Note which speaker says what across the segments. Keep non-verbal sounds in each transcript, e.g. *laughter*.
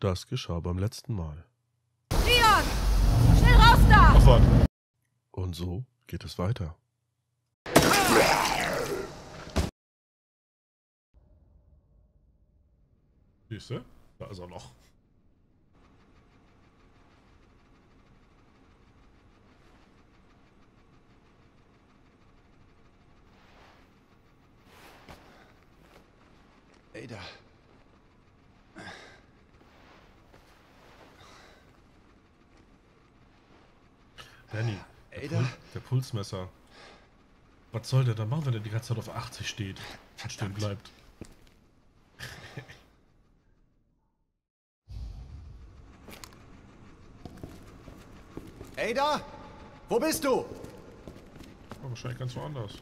Speaker 1: Das geschah beim letzten Mal.
Speaker 2: Leon! Schnell raus da!
Speaker 1: Warte. Und so geht es weiter. Siehst du? Da ist er noch.
Speaker 3: Ada.
Speaker 1: Danny, der,
Speaker 3: Ada?
Speaker 1: Pul der Pulsmesser. Was soll der da machen, wenn er die ganze Zeit auf 80 steht und stehen bleibt?
Speaker 3: Ada? Wo bist du?
Speaker 1: Oh, wahrscheinlich ganz woanders.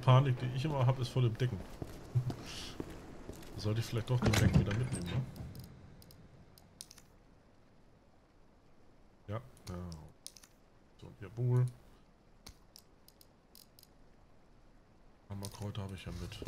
Speaker 1: Panik, die ich immer habe, ist vor dem Decken. *laughs* Sollte ich vielleicht doch den Deck wieder mitnehmen, ne? Ja, genau. So, jawohl. Hammerkräuter habe ich ja mit.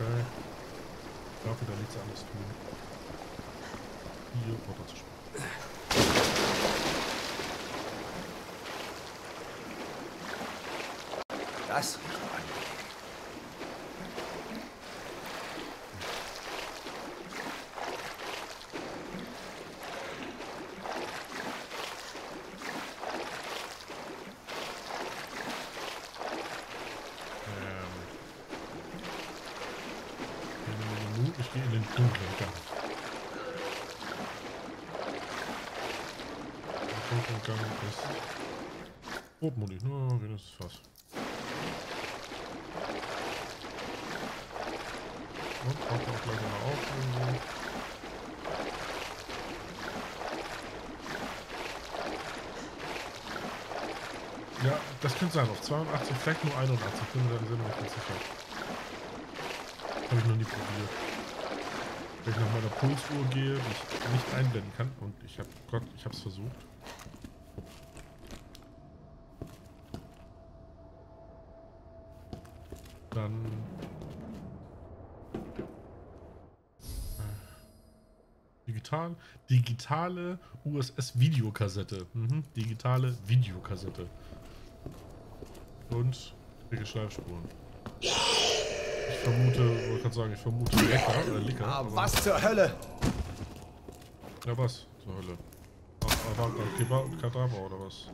Speaker 1: Okay. Ich darf wieder nichts anderes tun. Hier runter zu springen.
Speaker 3: Das riecht an.
Speaker 1: Ähm. Menü, Ich gehe in den dunklen Gang. Der dunkle Gang ist. Was. Und taucht auch gleich mal auf irgendwo. Ja, das könnte sein. Auf 82, vielleicht nur 81. Bin mir da nicht ganz sicher. Habe ich noch nie probiert. Wenn ich nach meiner Pulsuhr gehe, die ich nicht einblenden kann. Und ich habe Gott, ich habe es versucht. Dann. Digital, digitale USS-Videokassette. Mhm, digitale Videokassette. Und dicke Schleifspuren. Ich vermute, wollte gerade sagen, ich vermute lecker oder lecker.
Speaker 3: Ah, was zur Hölle?
Speaker 1: Ja, was zur Hölle? Ah, Avada Keba- Kadabra oder was?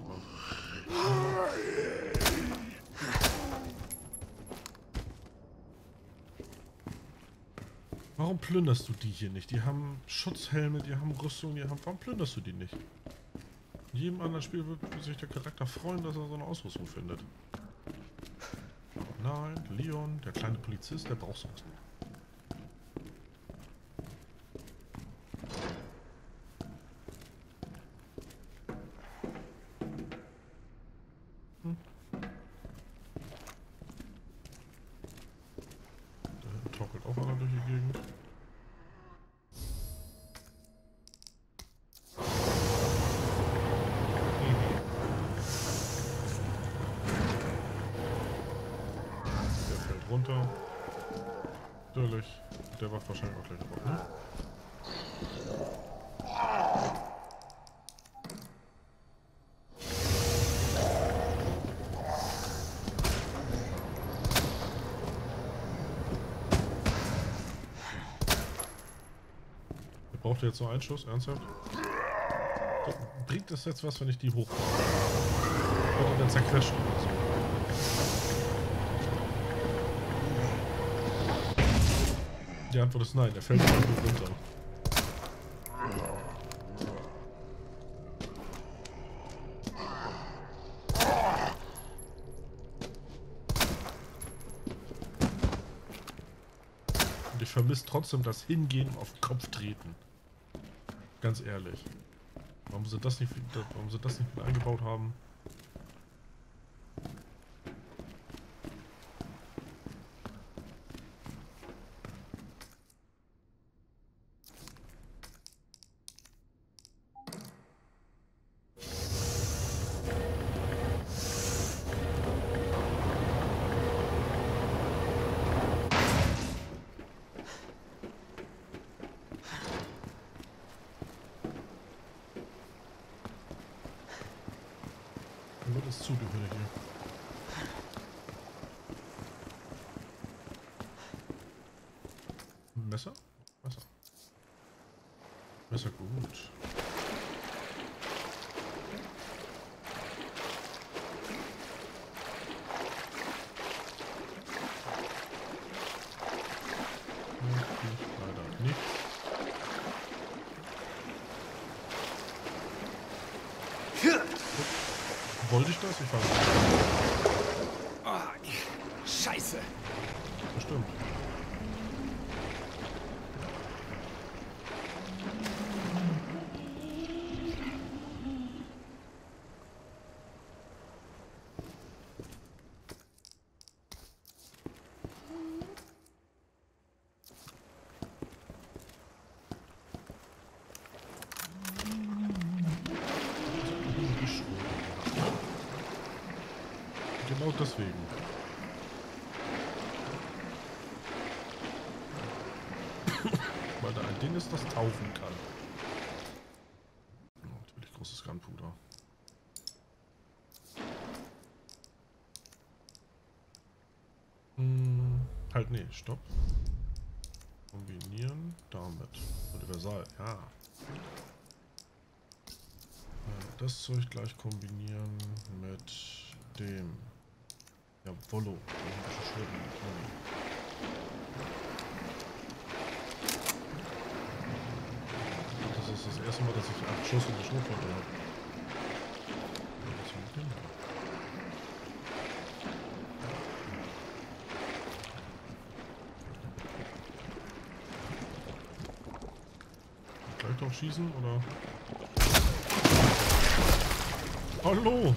Speaker 1: Warum plünderst du die hier nicht? Die haben Schutzhelme, die haben Rüstung, die haben. Warum plünderst du die nicht? In jedem anderen Spiel wird sich der Charakter freuen, dass er so eine Ausrüstung findet. Nein, Leon, der kleine Polizist, der braucht sowas nicht. Da hinten torkelt auch einer durch runter. Natürlich. Der wacht wahrscheinlich auch gleich drauf, ne? Der braucht jetzt nur einen Schuss, ernsthaft? Bringt es jetzt was, wenn ich die hoch... Oder dann zerquetschen Die Antwort ist nein, er fällt einfach runter. Und ich vermisse trotzdem das Hingehen auf den Kopf treten. Ganz ehrlich. Warum sie das nicht, warum sie das nicht mehr eingebaut haben. Gut. Hm, nicht, leider nichts. Wollte ich das? Ich weiß nicht.
Speaker 3: Oh, Scheiße.
Speaker 1: Bestimmt. Genau deswegen. *coughs* Weil da ein Ding ist, das taufen kann. Oh, natürlich großes Gunpuder. Hm, halt, nee, stopp. Kombinieren damit. Universal, ja. Äh, Das Zeug gleich kombinieren mit dem. Ja, Wollo. Das ist das erste Mal, dass ich acht Schuss in der Schrotflinte habe. Gleich doch schießen oder? Hallo!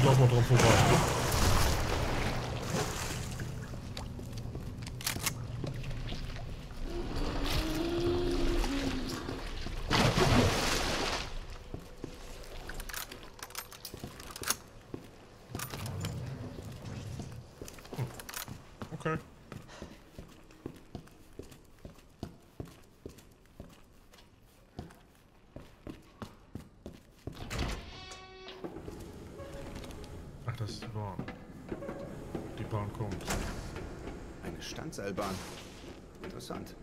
Speaker 1: Ich lauf mal dran vorbei. Okay. Ach, das ist die Bahn. Die Bahn kommt.
Speaker 3: Eine Standseilbahn. Interessant.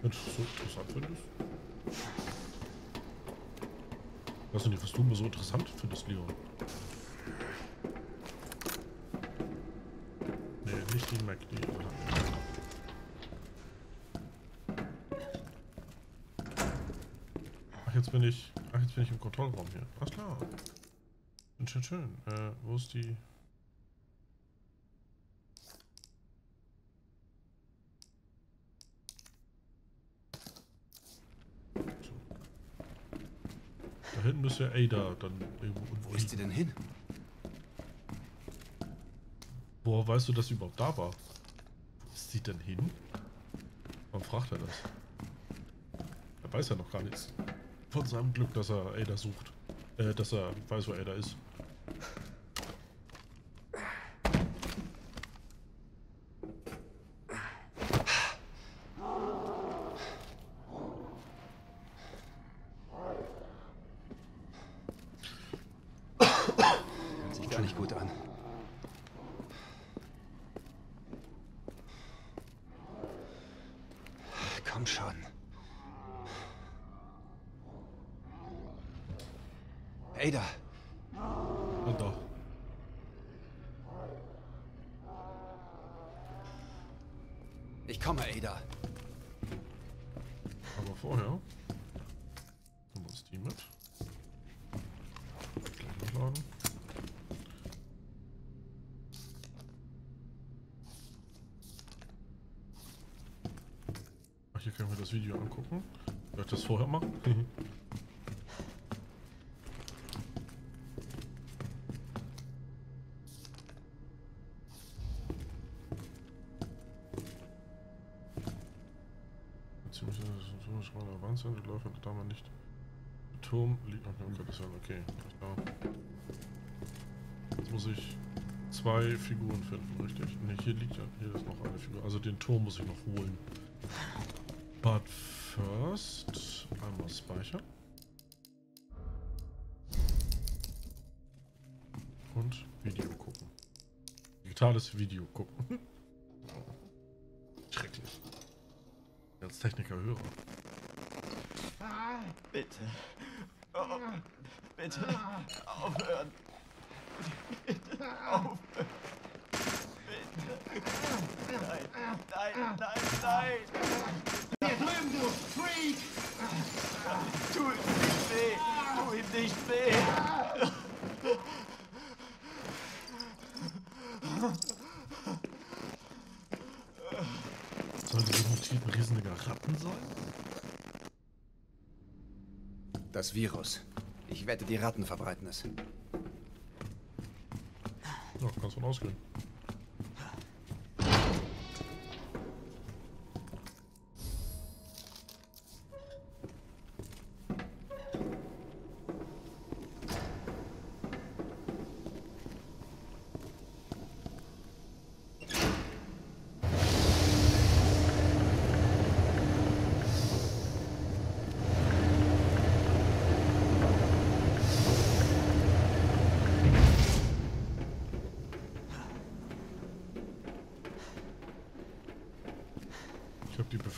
Speaker 1: Wenn du so interessant findest. Was denn, was du immer so interessant findest, Leon? Nee, nicht die Mac, die. Ach, jetzt bin ich. Ach, jetzt bin ich im Kontrollraum hier. Ach klar. Schön, schön. Äh, wo ist die. Müsste Ada dann irgendwo irgendwo
Speaker 3: Wo ist sie denn hin?
Speaker 1: Woher weißt du, dass sie überhaupt da war? Wo ist sie denn hin? Warum fragt er das? Er weiß ja noch gar nichts von seinem Glück, dass er Ada sucht. Äh, dass er weiß, wo Ada ist.
Speaker 3: Hört sich gar nicht gut an. komm schon. Ada,
Speaker 1: Und doch.
Speaker 3: ich komme, Ada.
Speaker 1: Aber vorher. Nehmen wir uns die mit. Gleich nachladen. Ach, hier können wir das Video angucken. Ich das vorher machen? *laughs* Läufer da man nicht. Der Turm liegt noch im Gottes Willen. Okay. Jetzt muss ich zwei Figuren finden, richtig? Ne, hier liegt ja, hier ist noch eine Figur. Also den Turm muss ich noch holen. But first einmal speichern. Und Video gucken. Digitales Video gucken. *laughs* Schrecklich. Als Techniker höre.
Speaker 4: Bitte. Oh, bitte. Aufhören. Bitte. Aufhören. Bitte. Nein, nein, nein, nein.
Speaker 5: Hier drüben, du Freak!
Speaker 4: Tu ihm nicht weh. Tu ihm nicht weh.
Speaker 3: Das Virus. Ich wette, die Ratten verbreiten es.
Speaker 1: Ja, kannst von ausgehen.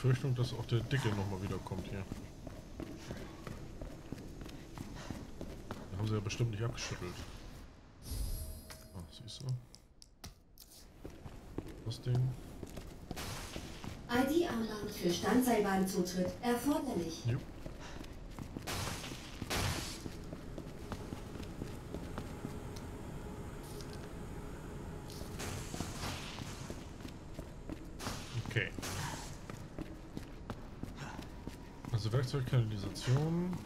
Speaker 1: Befürchtung, dass auch der Dicke nochmal wiederkommt hier. Den haben sie ja bestimmt nicht abgeschüttelt. Ah, siehst du? Das Ding.
Speaker 6: ID-Alarm für Standseilbahnzutritt erforderlich.
Speaker 1: Jupp. Okay. Also Werkzeugkanalisation.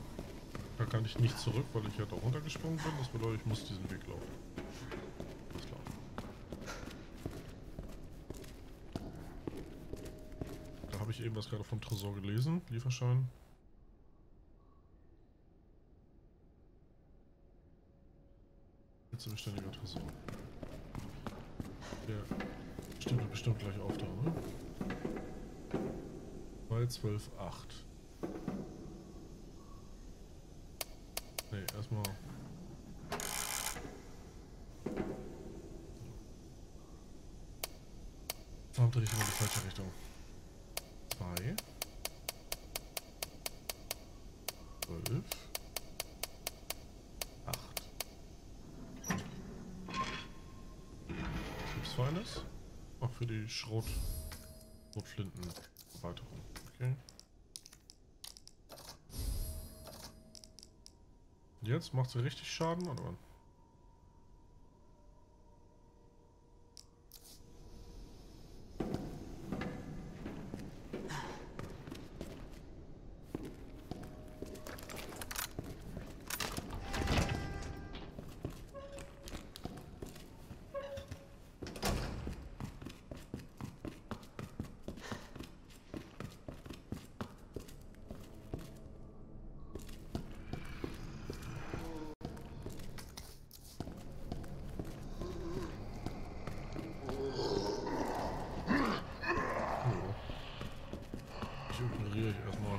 Speaker 1: Da kann ich nicht zurück, weil ich ja da runtergesprungen bin. Das bedeutet, ich muss diesen Weg laufen. Alles klar. Da habe ich eben was gerade vom Tresor gelesen. Lieferschein. Hitzebeständiger Tresor. Der stimmt bestimmt gleich auf da, ne? 2, 12, 8. Erstmal. Verdammte Richtung in die falsche Richtung. 2. 12. 8. Gibt's Feines? Auch für die Schrot. Schrotflinten. Erweiterung. Okay. Jetzt macht sie richtig Schaden, oder? wann? Oh. Ich ignoriere ich erstmal.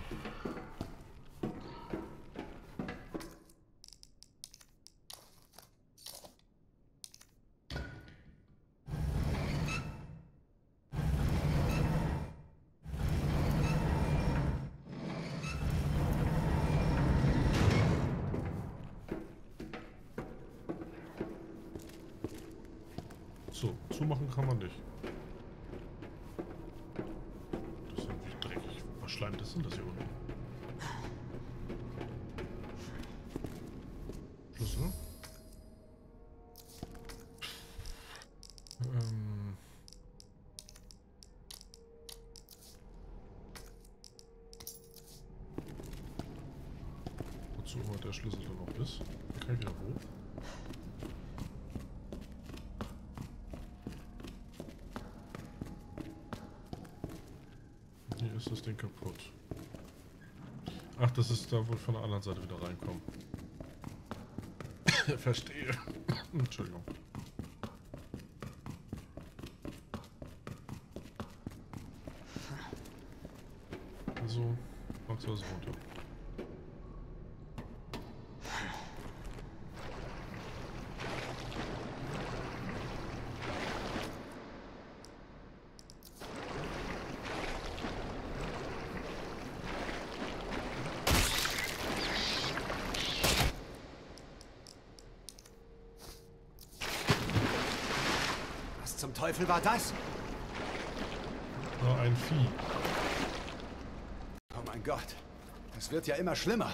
Speaker 1: So, zumachen kann man nicht. Das ist ja wie dreckig. Was schleimt ist denn das hier unten? Schlüssel. Ähm. Wozu immer der Schlüssel dann noch ist. Kann ich wieder hoch. Hier ist das Ding kaputt. Ach, das ist da, wo ich von der anderen Seite wieder reinkomme. *coughs* Verstehe. *coughs* Entschuldigung. Also, macht's was runter.
Speaker 3: Was zum Teufel war das?
Speaker 1: Nur ein Vieh.
Speaker 3: Oh mein Gott. Es wird ja immer schlimmer.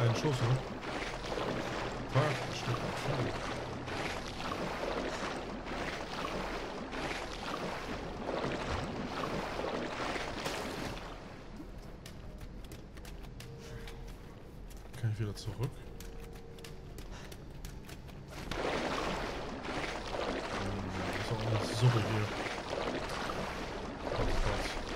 Speaker 1: Einen Schuss, ne? Fuck. Kann ich wieder zurück? Ähm, Das ist auch eine Suppe hier. Oh Gott.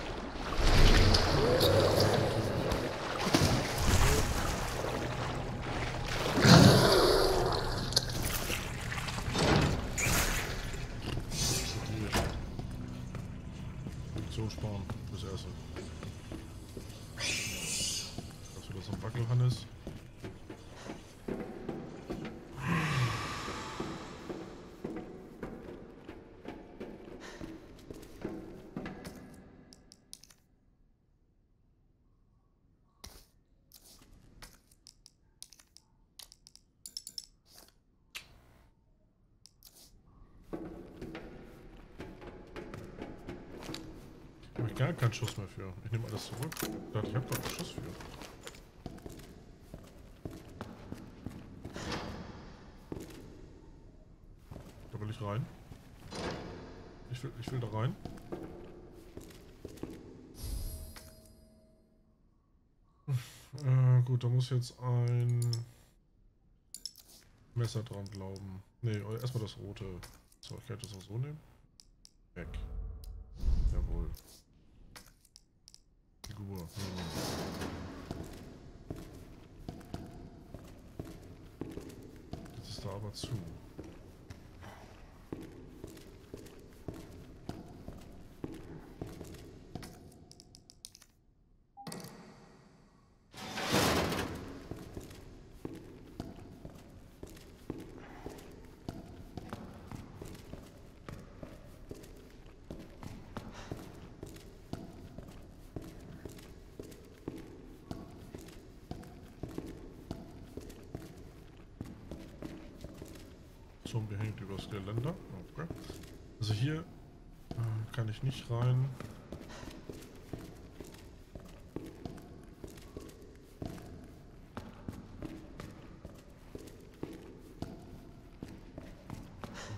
Speaker 1: Munition sparen fürs Erste. Dass wieder so ein Wackelhahn ist. Ich gar keinen Schuss mehr für. Ich nehme alles zurück. Ich habe doch einen Schuss für. Da will ich rein. Ich will, ich will da rein. Äh, gut, da muss jetzt ein Messer dran glauben. Ne, erstmal das rote. So, ich kann das auch so nehmen. Weg. Jawohl. Figur. Hm. Jetzt ist da aber zu. Umgehängt übers Geländer. Okay. Also hier äh, kann ich nicht rein.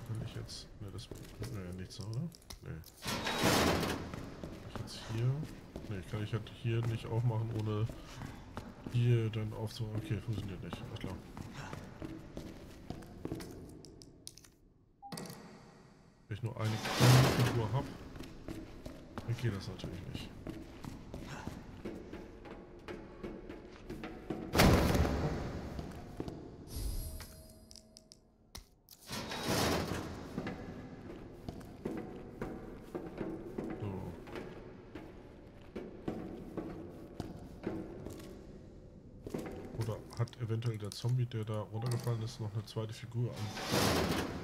Speaker 1: Will ich jetzt? Ne, das Nee. Ich jetzt hier. Nee, kann ich halt hier nicht aufmachen, ohne hier dann aufzumachen. Okay, funktioniert nicht. Alles klar. Wenn ich nur eine kleine Figur habe, geht das natürlich nicht. Oder hat eventuell der Zombie, der da runtergefallen ist, noch eine zweite Figur an?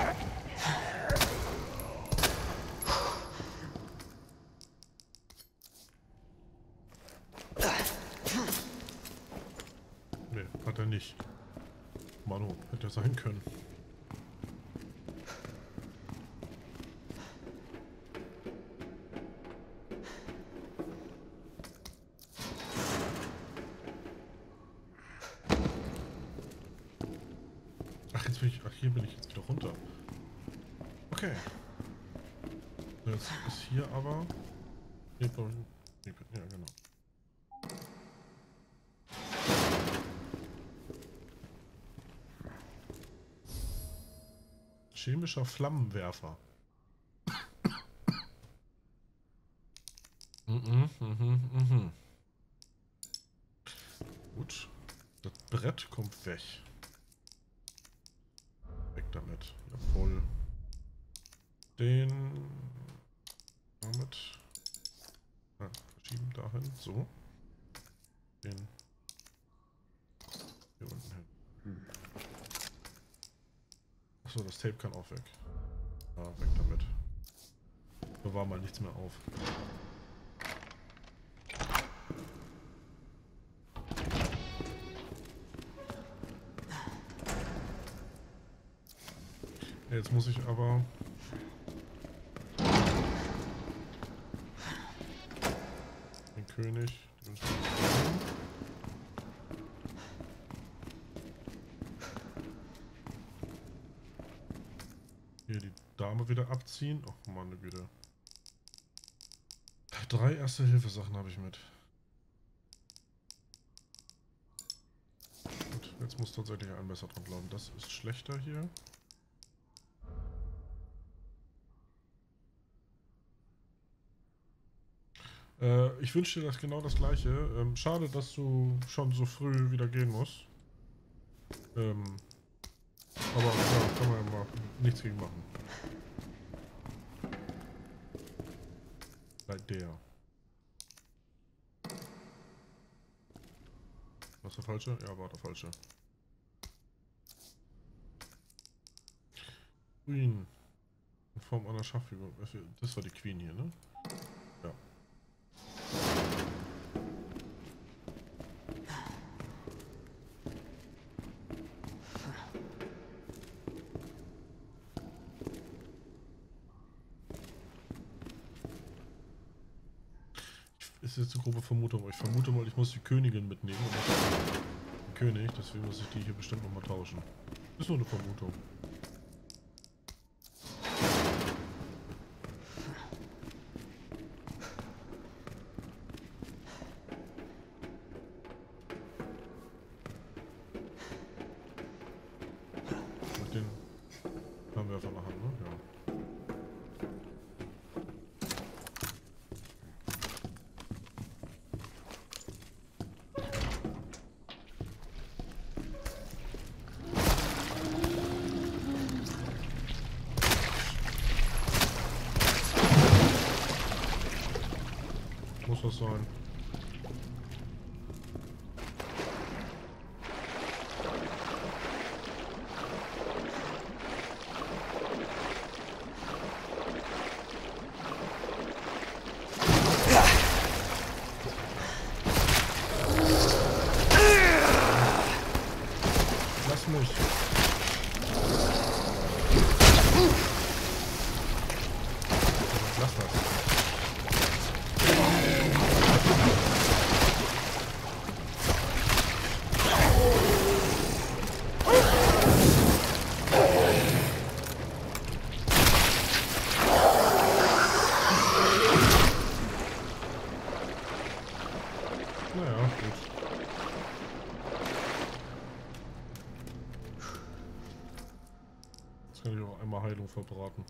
Speaker 1: Nee, hat er nicht. Manu, hätte sein können. Ach, jetzt bin ich. Ach, hier bin ich jetzt wieder runter. Okay. So, Jetzt ist hier aber. Nee, nee, ja, genau. Chemischer Flammenwerfer. mhm, mhm, mhm. Gut. Das Brett kommt. Weg Den. Damit. Ah, verschieben dahin. So. Den. Hier unten hin. Achso, das Tape kann auch weg. Ah, weg damit. Da war mal nichts mehr auf. Jetzt muss ich aber... Den König... Den Dame wieder abziehen. Och, meine Güte. Drei Erste-Hilfe-Sachen habe ich mit. Gut, jetzt muss tatsächlich ein Messer dran glauben. Das ist schlechter hier. Äh, ich wünsche dir das genau das gleiche. Ähm, schade, dass du schon so früh wieder gehen musst. Ähm, aber ja, kann man ja mal nichts gegen machen. Bei der. Was der falsche? Ja, war der falsche. Queen. In Form einer Schachfigur. Das war die Queen hier, ne? Ist jetzt eine grobe Vermutung, ich vermute mal, ich muss die Königin mitnehmen. König, deswegen muss ich die hier bestimmt nochmal tauschen. Ist nur eine Vermutung. Muss was sein. Jetzt kann ich auch einmal Heilung verbraten.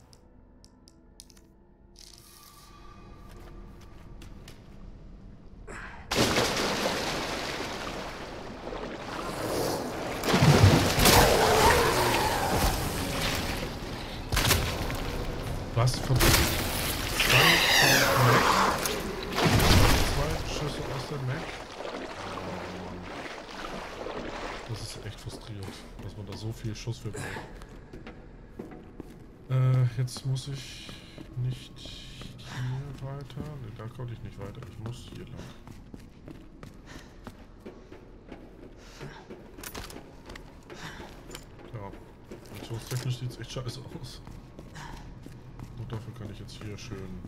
Speaker 1: Muss ich nicht hier weiter. Ne, da konnte ich nicht weiter. Ich muss hier lang. Ja, funktionstechnisch sieht es echt scheiße aus. Und dafür kann ich jetzt hier schön.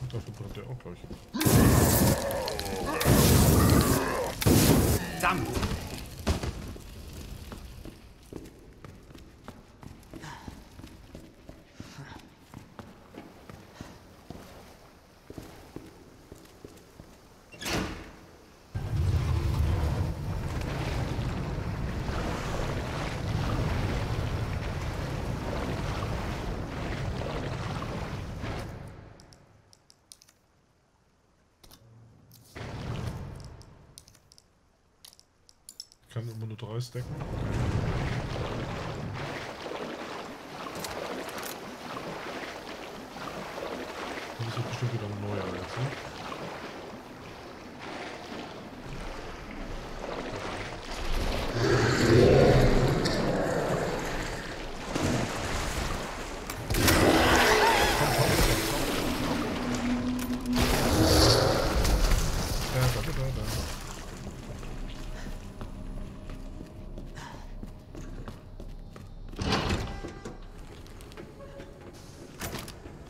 Speaker 1: Und dafür brennt er auch gleich.
Speaker 3: Verdammt!
Speaker 1: Ich kann immer nur drei stacken. Das ist bestimmt wieder ein neuer jetzt, ne? Da, da, da, da, da.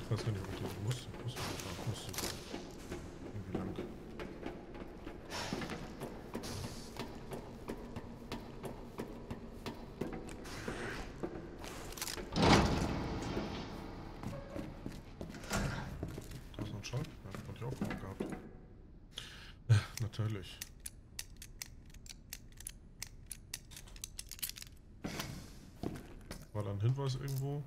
Speaker 1: Ich weiß gar nicht, ob ich das muss. Muss ich muss ich. Irgendwie lang. Da ist noch ein Schal. Ja, den wollte ich auch vorher gehabt. Ja, natürlich. War da ein Hinweis irgendwo?